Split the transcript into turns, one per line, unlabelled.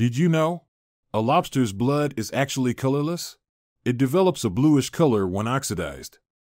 Did you know? A lobster's blood is actually colorless. It develops a bluish color when oxidized.